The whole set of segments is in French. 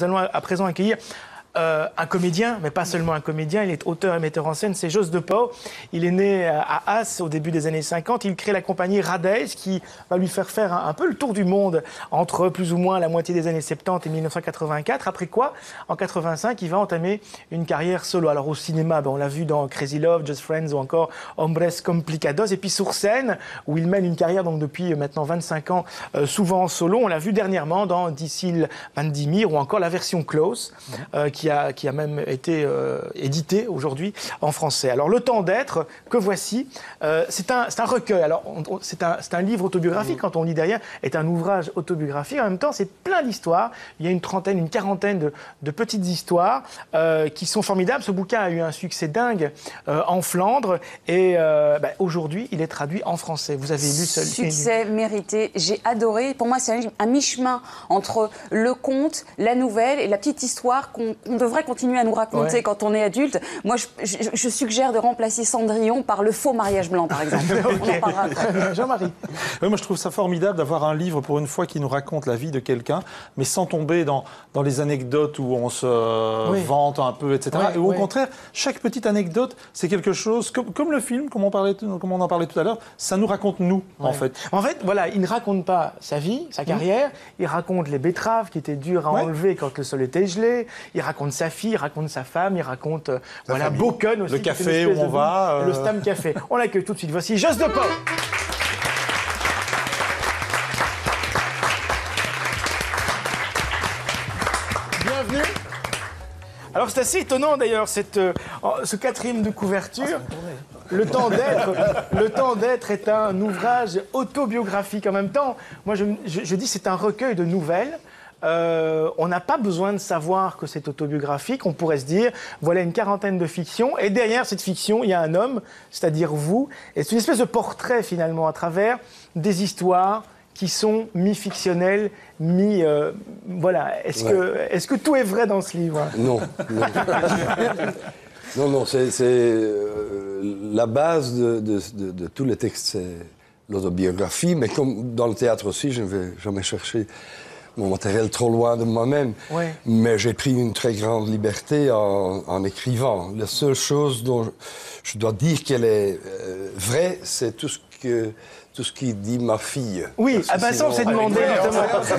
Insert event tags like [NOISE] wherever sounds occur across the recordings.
Nous allons à présent accueillir euh, un comédien, mais pas seulement un comédien, il est auteur et metteur en scène, c'est Jos de Pau. Il est né à As au début des années 50. Il crée la compagnie Radez qui va lui faire faire un, peu le tour du monde entre plus ou moins la moitié des années 70 et 1984. Après quoi, en 85, il va entamer une carrière solo. Alors au cinéma, ben, on l'a vu dans Crazy Love, Just Friends ou encore Hombres Complicados. Et puis sur scène, où il mène une carrière donc depuis maintenant 25 ans, euh, souvent en solo. On l'a vu dernièrement dans Dicile Vandimir ou encore la version Close, euh, qui a, qui a même été euh, édité aujourd'hui en français. Alors, Le temps d'être, que voici, euh, c'est un, un, recueil. Alors, c'est un, un, livre autobiographique, quand on lit derrière, est un ouvrage autobiographique. En même temps, c'est plein d'histoires. Il y a une trentaine, une quarantaine de, de petites histoires euh, qui sont formidables. Ce bouquin a eu un succès dingue en Flandre et bah, aujourd'hui, il est traduit en français. Vous avez lu ce Succès mérité. J'ai adoré. Pour moi, c'est un, mi-chemin entre le conte, la nouvelle et la petite histoire qu'on devrait continuer à nous raconter quand on est adulte. Moi, je, suggère de remplacer Cendrillon par le faux mariage blanc, par exemple. [LAUGHS] [LAUGHS] Jean-Marie. moi, je trouve ça formidable d'avoir un livre pour une fois qui nous raconte la vie de quelqu'un, mais sans tomber dans, dans les anecdotes où on se vante un peu, etc. et au contraire, chaque petite anecdote, c'est quelque chose, comme, comme, le film, comme on, parlait, comme on en parlait tout à l'heure, ça nous raconte nous, en fait. En fait, voilà, il ne raconte pas sa vie, sa carrière, il raconte les betteraves qui étaient dures à enlever quand le sol était gelé, il raconte sa fille, il raconte sa femme, il raconte euh, voilà, Boken aussi. Le café où on va. Le euh. Stam Café. On l'accueille tout de suite. Voici Jos de Paul. Bienvenue. Alors c'est assez étonnant d'ailleurs euh, ce quatrième de couverture. Le temps d'être, le temps d'être est un ouvrage autobiographique en même temps. Moi je, je, je dis c'est un recueil de nouvelles euh, on n'a pas besoin de savoir que c'est autobiographique. On pourrait se dire, voilà une quarantaine de fictions, et derrière cette fiction, il y a un homme, c'est-à-dire vous. Et c'est une espèce de portrait finalement à travers des histoires qui sont mi-fictionnelles, mi... Euh, voilà. Est-ce que, est que tout est vrai dans ce livre? Non. Non, non, c'est euh, la base de, de tous les textes, c'est l'autobiographie, mais comme dans le théâtre aussi, je ne vais jamais chercher mon matériel trop loin de moi-même. Mais j'ai pris une très grande liberté en, écrivant. La seule chose dont je, dois dire qu'elle est euh, vraie, c'est tout ce que tout ce qui dit ma fille. Oui, ah ben ça on s'est demandé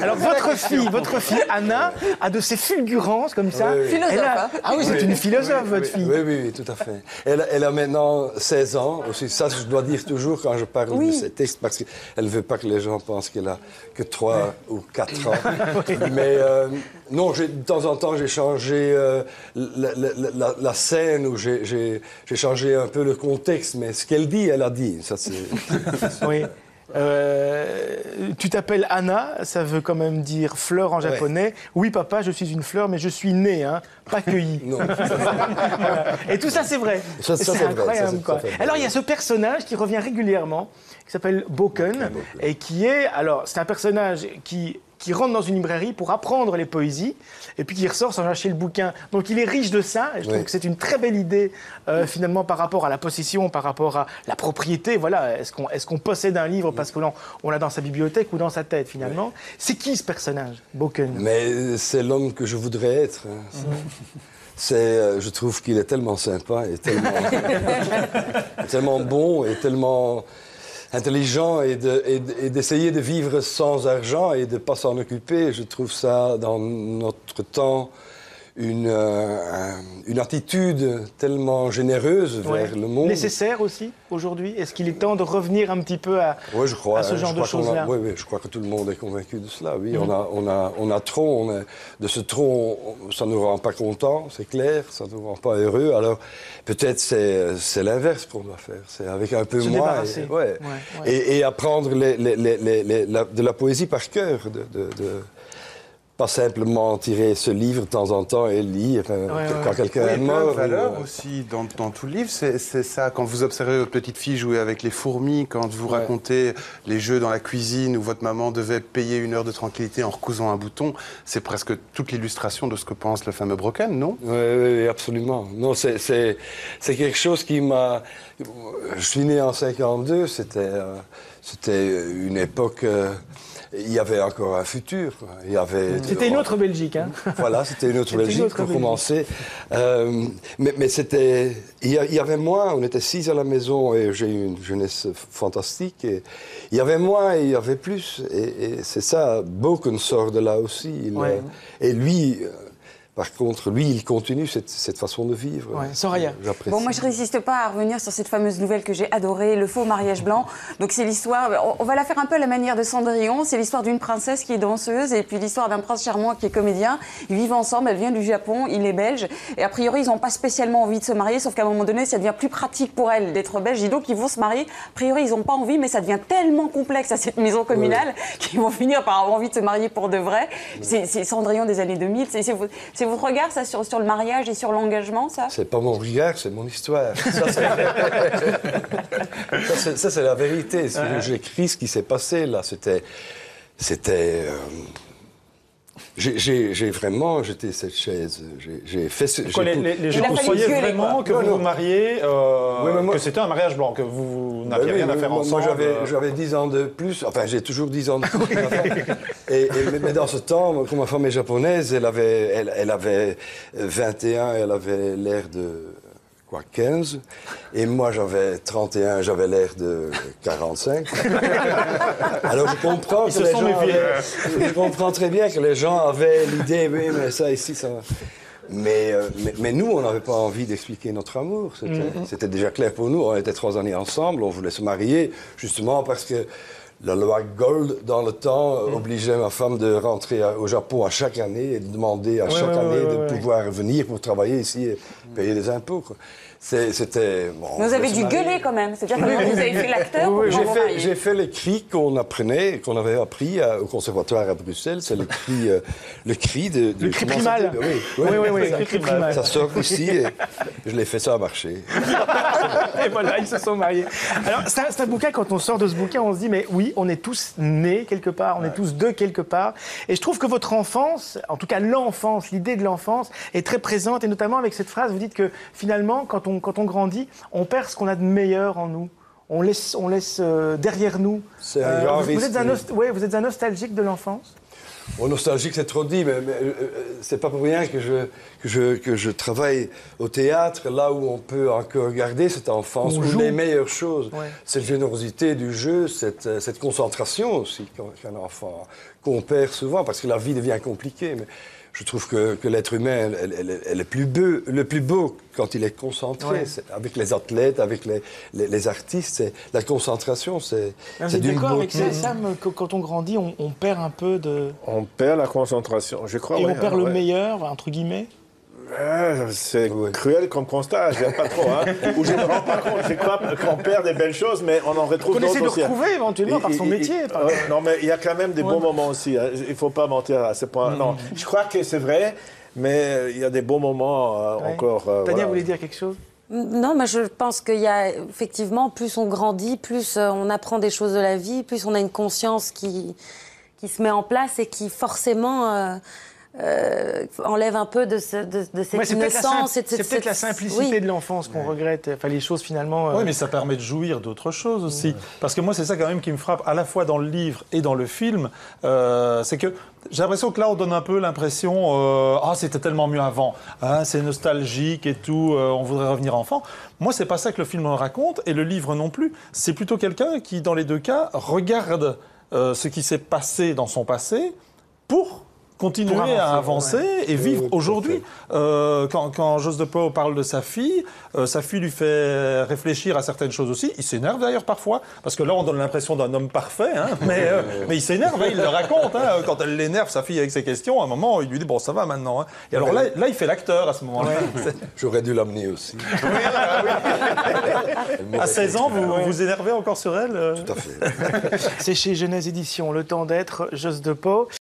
Alors votre fille, votre fille Anna a de ces fulgurances comme ça. Philosophe. Hein. Ah oui, c'est une philosophe votre fille. Oui, oui, tout à fait. Elle, elle, a maintenant 16 ans aussi. Ça, je dois dire toujours quand je parle de ces textes parce qu'elle ne veut pas que les gens pensent qu'elle a que 3 ou 4 ans. [LAUGHS] Mais euh, non, de temps en temps, j'ai changé euh, la, la, la, scène ou j'ai changé un peu le contexte, mais ce qu'elle dit, elle a dit. Ça, c'est. oui. Euh, tu t'appelles Anna, ça veut quand même dire fleur en japonais. Oui, papa, je suis une fleur, mais je suis née, hein, pas cueillie. [LAUGHS] Et tout ça, c'est vrai. C'est incroyable. Alors, il y a ce personnage qui revient régulièrement, qui s'appelle Boken, et qui est. Alors, c'est un personnage qui qui rentre dans une librairie pour apprendre les poésies et puis qui ressort sans acheter le bouquin. Donc il est riche de ça. Et je trouve que c'est une très belle idée euh, finalement par rapport à la possession, par rapport à la propriété. Voilà, est-ce qu'on est qu'on possède un livre parce que on l'a dans sa bibliothèque ou dans sa tête finalement? C'est qui ce personnage, Boken? Mais c'est l'homme que je voudrais être. Hein. Mhm. C'est, euh, je trouve qu'il est tellement sympa et tellement, [LAUGHS] tellement bon et tellement intelligent et, d'essayer de, vivre sans argent et de pas s'en occuper. Je trouve ça, dans notre temps, une, euh, une attitude tellement généreuse vers le monde. Nécessaire aussi aujourd'hui? Est-ce qu'il est temps de revenir un petit peu à, je crois, à ce genre de choses-là? oui, je crois que tout le monde est convaincu de cela. Oui, on, a, on, a, on a trop, on de ce trop, ça ne nous rend pas contents, c'est clair, ça ne nous rend pas heureux. Alors peut-être c'est, l'inverse qu'on doit faire, c'est avec un peu moins. Et, et, apprendre les, les, les, de la poésie par cœur. de, de pas simplement tirer ce livre de temps en temps et lire quand quelqu'un est mort. valeur aussi dans, dans, tout le livre, c'est ça. Quand vous observez votre petite fille jouer avec les fourmis, quand vous racontez les jeux dans la cuisine où votre maman devait payer une heure de tranquillité en recousant un bouton, c'est presque toute l'illustration de ce que pense le fameux Broken, non? Oui, absolument. Non, c'est quelque chose qui m'a... Je suis né en 52, c'était euh, c'était une époque... Euh, il y avait encore un futur. Il y avait. C'était une autre Belgique, hein. Voilà, c'était une autre Belgique pour commencer. Euh, mais, mais c'était, il y avait moins. On était six à la maison et j'ai eu une jeunesse fantastique. Et il y avait moins et il y avait plus. Et, c'est ça. Boken sort de là aussi. et lui par contre, lui, il continue cette, façon de vivre. Ouais, Soraya. Bon, moi, je résiste pas à revenir sur cette fameuse nouvelle que j'ai adorée, Le faux mariage blanc. Donc, c'est l'histoire, on va la faire un peu à la manière de Cendrillon. C'est l'histoire d'une princesse qui est danseuse et puis l'histoire d'un prince charmant qui est comédien. Ils vivent ensemble, elle vient du Japon, il est belge. Et a priori, ils n'ont pas spécialement envie de se marier, sauf qu'à un moment donné, ça devient plus pratique pour elle d'être belge. Et donc, ils vont se marier. A priori, ils n'ont pas envie, mais ça devient tellement complexe à cette maison communale [LAUGHS] qu'ils vont finir par avoir envie de se marier pour de vrai. C'est Cendrillon des années 2000. C'est votre regard, ça, sur, sur le mariage et sur l'engagement, ça? C'est pas mon regard, c'est mon histoire. [LAUGHS] [LAUGHS] Ça, c'est la vérité. J'écris ce qui s'est passé, là. C'était... C'était... Euh, j'ai vraiment jeté cette chaise. J'ai fait ce. les, gens croyaient vraiment que vous vous mariez, euh, que c'était un mariage blanc, que vous, n'aviez bah rien à faire ensemble. Moi, j'avais 10 ans de plus. Enfin, j'ai toujours 10 ans de plus. [LAUGHS] et, mais dans ce temps, comme ma femme est japonaise, elle avait, elle, elle avait 21, elle avait l'air de quoi, 15. Et moi, j'avais 31, j'avais l'air de 45. [LAUGHS] Alors, je comprends que les gens je comprends très bien que les gens avaient l'idée, oui, mais ça ici, ça mais, euh, mais, mais, nous, on n'avait pas envie d'expliquer notre amour. C'était mm-hmm. déjà clair pour nous. On était trois années ensemble, on voulait se marier, justement parce que la loi Gold, dans le temps, euh, mm. obligeait ma femme de rentrer au Japon à chaque année et de demander à chaque année de pouvoir venir pour travailler ici et payer des impôts. C'était. Bon, vous avez dû gueuler quand même. C'est-à-dire que vous avez fait l'acteur. Oui, j'ai fait, j'ai fait les cris qu'on apprenait, qu'on avait appris au conservatoire à Bruxelles. C'est le cri, euh, le cri de. le cri primal. Oui, oui, oui, oui, le cri primal. Ça sort [LAUGHS] ici et je l'ai fait ça à marcher. et voilà, ils se sont mariés. Alors, c'est un, bouquin, quand on sort de ce bouquin, on se dit, mais oui, on est tous nés quelque part, on est tous deux quelque part. Et je trouve que votre enfance, en tout cas l'enfance, l'idée de l'enfance, est très présente, et notamment avec cette phrase, vous dites que finalement, quand on quand on grandit, on perd ce qu'on a de meilleur en nous. On laisse, on laisse euh, derrière nous. Euh, vous, êtes un vous êtes un nostalgique de l'enfance? Oh, nostalgique, c'est trop dit, mais, euh, c'est pas pour rien que je, que je, que, je, travaille au théâtre, là où on peut encore garder cette enfance, où les meilleures choses, cette générosité du jeu, cette, cette concentration aussi qu'un enfant, qu'on perd souvent, parce que la vie devient compliquée. Mais je trouve que, l'être humain, elle, est plus beau, le plus beau quand il est concentré, avec les athlètes, avec les, les, artistes. La concentration, c'est d'une beauté. avec ça, Sam, quand on grandit, on, perd un peu de... On perd la concentration, je crois. Et on perd le meilleur, entre guillemets c'est cruel comme constat, j'aime pas trop. Hein. [LAUGHS] Ou je ne me rends pas compte, je crois qu'on perd des belles choses, mais on en retrouve d'autres aussi. On essaie de retrouver éventuellement par son métier. non, mais il y a quand même des bons moments aussi. Hein. Il ne faut pas mentir à ce point. Non, mm. je crois que c'est vrai, mais il y a des bons moments euh, encore. Euh, Tania, voulez dire quelque chose? Non, mais je pense qu'il y a effectivement, plus on grandit, plus euh, on apprend des choses de la vie, plus on a une conscience qui, qui se met en place et qui forcément euh, enlève un peu de, ce, de, de cette innocence. C'est peut-être la simplicité de l'enfance qu'on regrette. Enfin, les choses finalement. Euh, oui, mais ça permet de jouir d'autres choses aussi. Parce que moi, c'est ça quand même qui me frappe à la fois dans le livre et dans le film. Euh, c'est que j'ai l'impression que là, on donne un peu l'impression ah, c'était tellement mieux avant. Hein, c'est nostalgique et tout. on voudrait revenir enfant. Moi, c'est pas ça que le film raconte et le livre non plus. C'est plutôt quelqu'un qui, dans les deux cas, regarde ce qui s'est passé dans son passé pour continuer à avancer et vivre aujourd'hui. Euh, quand, quand Jos de Pau parle de sa fille, euh, sa fille lui fait réfléchir à certaines choses aussi. Il s'énerve d'ailleurs parfois, parce que là on donne l'impression d'un homme parfait, hein, [LAUGHS] mais, euh, mais il s'énerve, hein, il le raconte. Hein, quand elle l'énerve, sa fille avec ses questions, à un moment il lui dit bon ça va maintenant. Hein. Et alors là, là il fait l'acteur à ce moment-là. J'aurais dû l'amener aussi. à 16 ans, vous vous énervez encore sur elle Tout à fait. C'est chez Genèse Édition, Le temps d'être, Jos de Pau.